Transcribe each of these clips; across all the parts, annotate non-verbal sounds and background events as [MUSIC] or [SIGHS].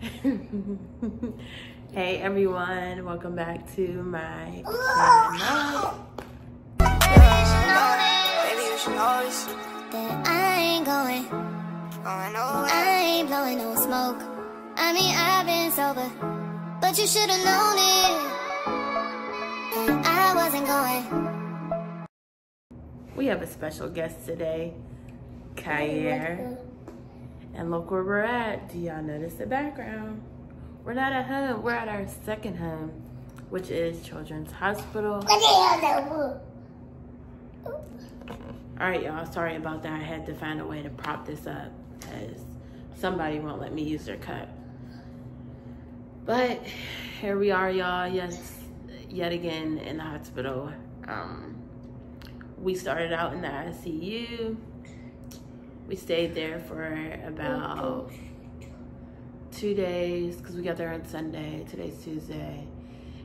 [LAUGHS] hey everyone, welcome back to my channel. Baby, you should know this. that I ain't going. Going. I ain't blowing no smoke. I mean, I've been sober, but you should've known it. I wasn't going. We have a special guest today, Kier. And look where we're at. Do y'all notice the background? We're not at home, we're at our second home, which is Children's Hospital. All right, y'all, sorry about that. I had to find a way to prop this up because somebody won't let me use their cup. But here we are, y'all. Yes, yet again in the hospital. Um, we started out in the ICU. We stayed there for about two days because we got there on Sunday. Today's Tuesday.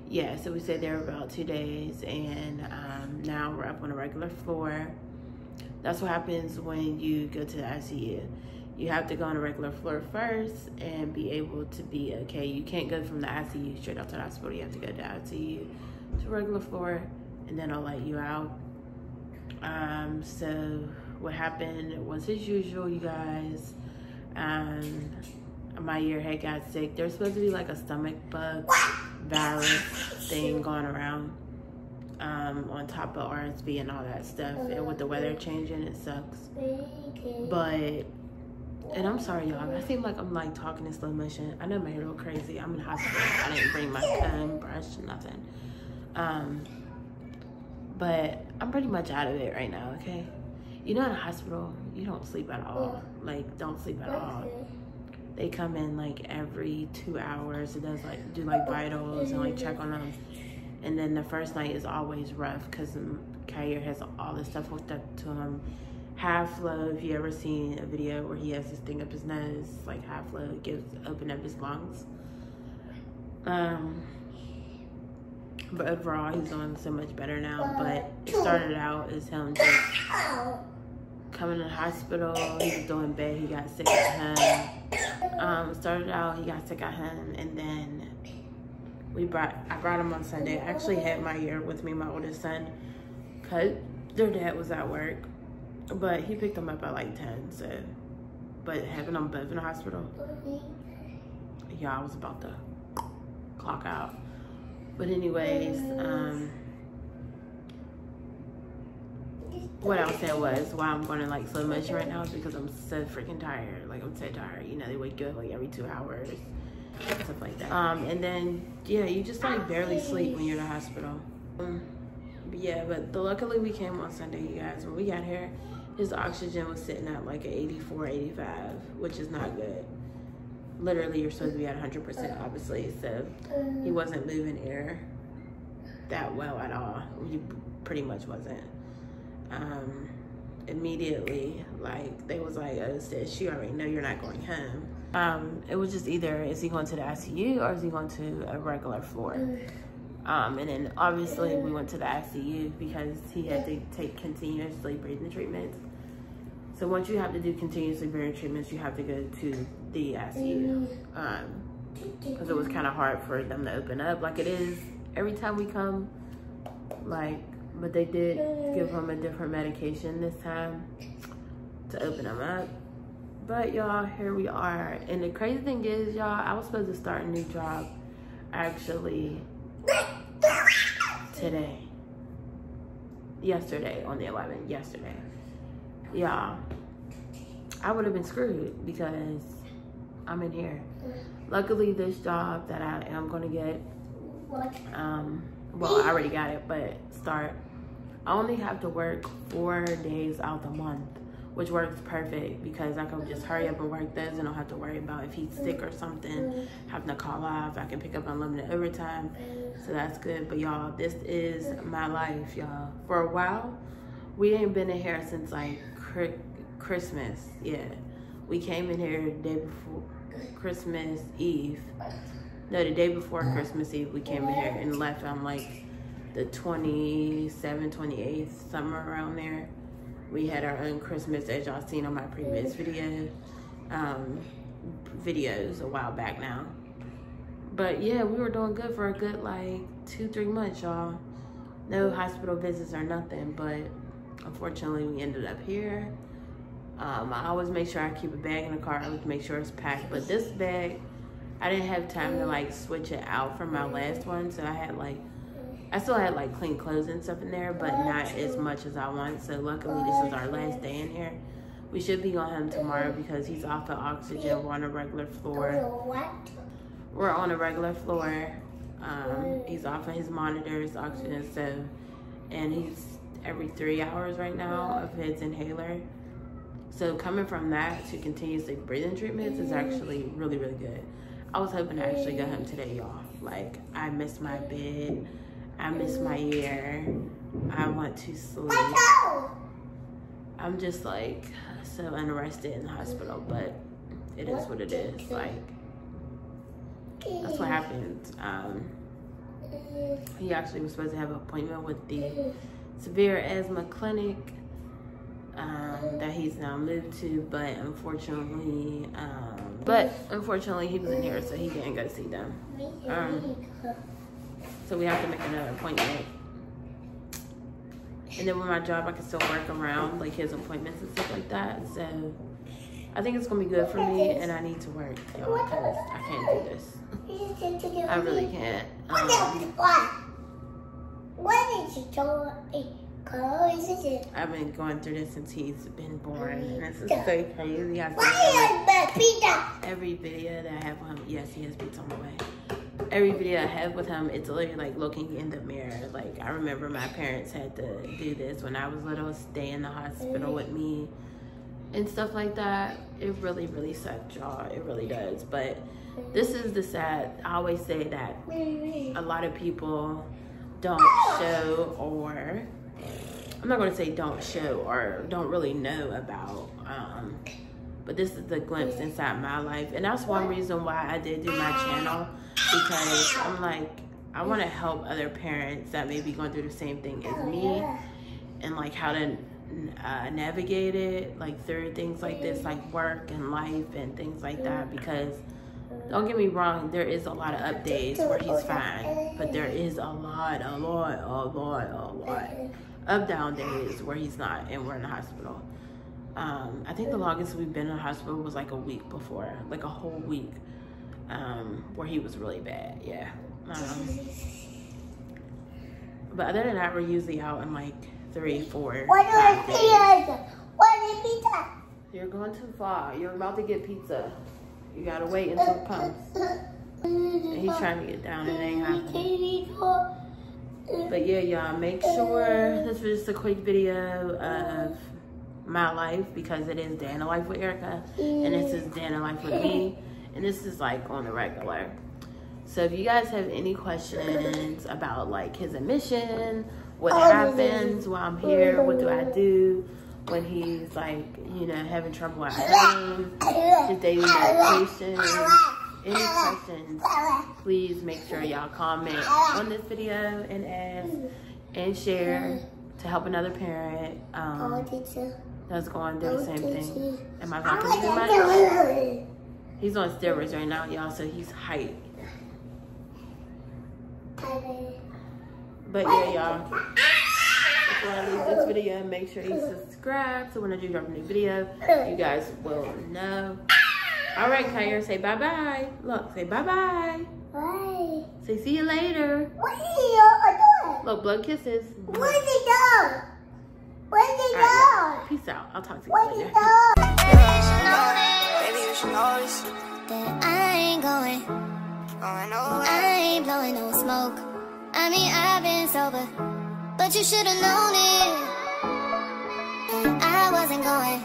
Yeah, so we stayed there about two days, and um, now we're up on a regular floor. That's what happens when you go to the ICU. You have to go on a regular floor first and be able to be okay. You can't go from the ICU straight out to the hospital. You have to go to the ICU to regular floor, and then I'll let you out. Um, so what happened was as usual, you guys. Um, my ear had got sick. There's supposed to be like a stomach bug virus thing going around um, on top of RSV and all that stuff. And with the weather changing, it sucks. But, and I'm sorry, y'all. I seem like I'm like talking in slow motion. I know my hair little crazy. I'm in hospital. I didn't bring my comb, brush, nothing. Um, but I'm pretty much out of it right now, okay? You know, in a hospital, you don't sleep at all. Like, don't sleep at all. They come in like every two hours. It does like do like vitals and like check on them. And then the first night is always rough because Kier has all this stuff hooked up to him. Half if you ever seen a video where he has this thing up his nose, like half flow, gives open up his lungs. Um, but overall, he's doing so much better now. But it started out as him just coming to the hospital. He was doing bad. He got sick at home. Um, started out, he got sick at home, and then we brought. I brought him on Sunday. I actually had my year with me, my oldest son, cause their dad was at work, but he picked him up at like ten. So, but having them both in the hospital, yeah, I was about to clock out. But anyways, um, what I was saying was why I'm going to like slow motion right now is because I'm so freaking tired. Like I'm so tired. You know, they wake you up like every two hours, stuff like that. Um, and then yeah, you just like barely sleep when you're in the hospital. Um, but yeah, but the, luckily we came on Sunday, you guys. When we got here, his oxygen was sitting at like an 84, 85, which is not good. Literally, you're supposed to be at 100%, obviously. So he wasn't moving air that well at all. He pretty much wasn't um, immediately, like they was like, "Oh, sis, you already know you're not going home." Um, it was just either is he going to the ICU or is he going to a regular floor? [SIGHS] Um, and then obviously we went to the ICU because he had to take continuously breathing treatments. So once you have to do continuously breathing treatments, you have to go to the ICU because it was kind of hard for them to open up, like it is every time we come. Like but they did give him a different medication this time to open him up. But y'all, here we are. And the crazy thing is, y'all, I was supposed to start a new job actually today. Yesterday on the 11th, yesterday. Y'all, I would have been screwed because I'm in here. Luckily, this job that I am going to get, um, well, I already got it, but start. I only have to work four days out the month, which works perfect because I can just hurry up and work this and don't have to worry about if he's sick or something, having to call off. I can pick up unlimited overtime, so that's good. But y'all, this is my life, y'all. For a while, we ain't been in here since like Christmas. Yeah, we came in here the day before Christmas Eve. No, the day before Christmas Eve, we came in here and left on like the 27th, 28th, somewhere around there. We had our own Christmas, as y'all seen on my previous video. Um, videos a while back now. But yeah, we were doing good for a good like two, three months, y'all. No hospital visits or nothing, but unfortunately we ended up here. Um, I always make sure I keep a bag in the car. I always make sure it's packed. But this bag, I didn't have time to like switch it out from my last one, so I had like I still had like clean clothes and stuff in there, but not as much as I want. So luckily, this is our last day in here. We should be on him tomorrow because he's off of oxygen. We're on a regular floor. We're on a regular floor. Um, he's off of his monitors, oxygen, so, and he's every three hours right now of his inhaler. So coming from that to continuously breathing treatments is actually really, really good. I was hoping to actually go home today, y'all. Like, I missed my bed. I miss my air. I want to sleep. I'm just like so unrested in the hospital, but it is what it is. Like, that's what happened. Um, he actually was supposed to have an appointment with the severe asthma clinic um, that he's now moved to, but unfortunately, um, but unfortunately he wasn't here, so he didn't go see them. So we have to make another appointment. And then with my job, I can still work around like his appointments and stuff like that. So I think it's gonna be good for me, and I need to work, y'all, because I can't do this. I really can't. Um, What is it? Color is it? I've been going through this since he's been born, and this is so crazy. I feel like Why is the pizza? every video that I have on him, yes, he has beats on the way. Every video I have with him, it's literally like looking in the mirror. Like I remember my parents had to do this when I was little, stay in the hospital with me and stuff like that. It really, really sucked, y'all. It really does. But this is the sad. I always say that a lot of people don't show or I'm not gonna say don't show or don't really know about um but this is the glimpse inside my life and that's one reason why I did do my channel because I'm like I want to help other parents that may be going through the same thing as me and like how to uh, navigate it like through things like this like work and life and things like that because don't get me wrong, there is a lot of up days where he's fine, but there is a lot, a lot, a lot, a lot of down days where he's not and we're in the hospital. Um, I think the longest we've been in the hospital was like a week before, like a whole week, um, where he was really bad. Yeah. Um, but other than that, we're usually out in like three, four, What five is days. pizza? What is pizza? You're going too far. You're about to get pizza. You gotta wait until it comes. And [LAUGHS] he's trying to get down. It ain't happening. But yeah, y'all, make sure this was just a quick video of my life because it is day in life with Erika, and this is day in life with me, and this is like on the regular. So if you guys have any questions about like his admission, what happens while I'm here, what do I do when he's like, you know, having trouble at home, his daily medication, any questions, please make sure y'all comment on this video and ask and share to help another parent um, that's going through the same thing. Am I talking too much? He's on steroids right now, y'all, so he's hype. But yeah, y'all. Before I leave this video, make sure you subscribe so when I do drop a new video, you guys will know. All right, Kier, say bye-bye. Look, say bye-bye. Why? Say see you later. What are you doing? Look, blood kisses. Where did he go? Where did he All right, go? Peace out. I'll talk to you he later. I ain't blowing no smoke. I mean, I've been sober, but you should've known it. I wasn't going,